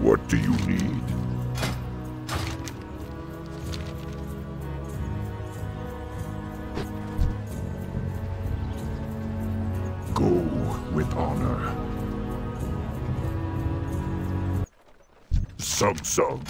What do you need? Go with honor. Sub Sub.